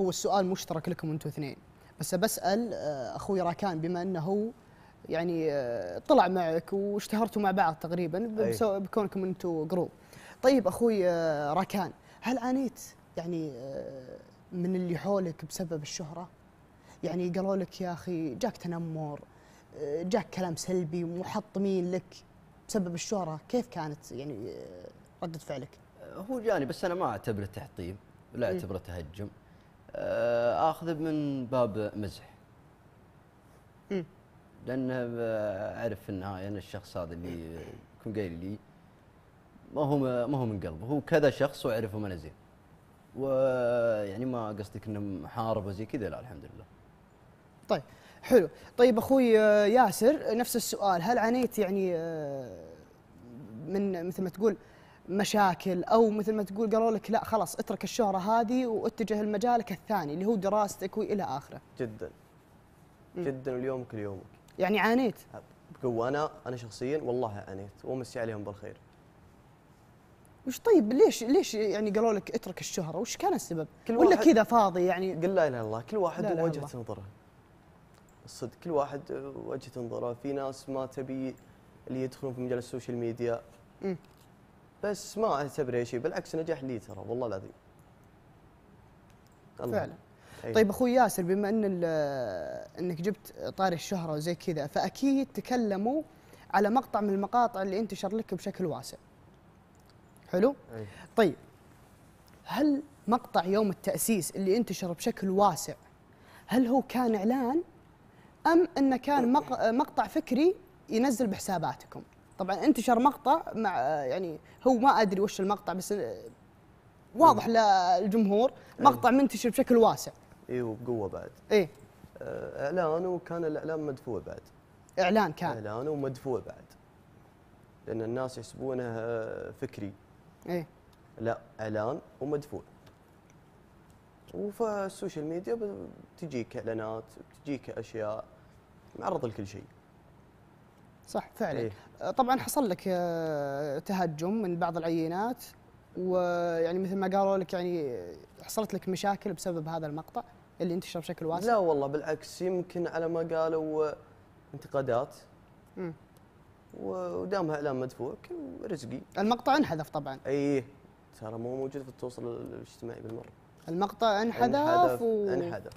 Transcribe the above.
هو السؤال مشترك لكم أنتم اثنين. بس بسأل آه، أخوي راكان بما إنه هو يعني آه، طلع معك واشتهرتوا مع بعض تقريبا بكونكم أنتم جروب طيب أخوي آه، راكان هل عانيت يعني من اللي حولك بسبب الشهرة؟ يعني قالوا لك يا أخي جاك تنمر جاك كلام سلبي ومحطمين لك بسبب الشهرة. كيف كانت يعني ردة فعلك؟ هو جاني بس أنا ما أعتبره تحطيم ولا. أعتبره تهجم. اخذه من باب مزح. لأنه آه، أعرف في النهايه ان الشخص هذا اللي يكون قايل لي ما هو ما هو من قلبه. هو كذا شخص وأعرفه من زين. ويعني ما قصدك إنه محارب وزي كذا؟ لا الحمد لله. طيب حلو. طيب أخوي آه، ياسر نفس السؤال. هل عانيت يعني آه، من مثل ما تقول مشاكل أو مثل ما تقول قالوا لك لا خلاص اترك الشهرة هذه واتجه لمجالك الثاني اللي هو دراستك وإلى آخره. جدا. مم. جدا كل يومك يعني عانيت؟ بقوة. أنا أنا شخصيا والله عانيت وأمسي عليهم بالخير. وش طيب؟ ليش ليش يعني قالوا لك اترك الشهرة؟ وش كان السبب؟ كل ولا كذا فاضي يعني؟ قل لا إله إلا الله. كل واحد الله. نظره. الصدق كل واحد وجهة نظره. في ناس ما تبي اللي يدخلون في مجال السوشيال ميديا. مم. بس ما اعتبره شيء بالعكس نجاح لي ترى والله العظيم الله. فعلا أي. طيب أخوي ياسر بما إن إنك جبت طاري الشهرة وزي كذا فأكيد تكلموا على مقطع من المقاطع اللي انتشر لك بشكل واسع حلو أي. طيب هل مقطع يوم التأسيس اللي انتشر بشكل واسع هل هو كان إعلان أم إنه كان مق- مقطع فكري ينزل بحساباتكم طبعا انتشر مقطع مع يعني هو ما أدري وش المقطع بس واضح للجمهور مقطع منتشر بشكل واسع. اي وبقوه بعد. إيه. آه، إعلان وكان الإعلان مدفوع بعد. إعلان كان. إعلان ومدفوع بعد. لأن الناس يحسبونه آه، فكري. إيه. لا إعلان ومدفوع. وفي السوشيال ميديا ب- تجيك إعلانات تجيك أشياء معرض لكل شيء. صح. فعلا. إيه. آه، طبعا حصل لك آه، تهجم من بعض العينات ويعني مثل ما قالوا لك يعني حصلت لك مشاكل بسبب هذا المقطع اللي انتشر بشكل واسع؟ لا والله بالعكس يمكن على ما قالوا آه، انتقادات. مم. ودامها اعلان مدفوع رزقي المقطع انحذف طبعا. اي ترى مو موجود في التواصل الاجتماعي بالمرة. المقطع انحذف انحذف و... انحذف.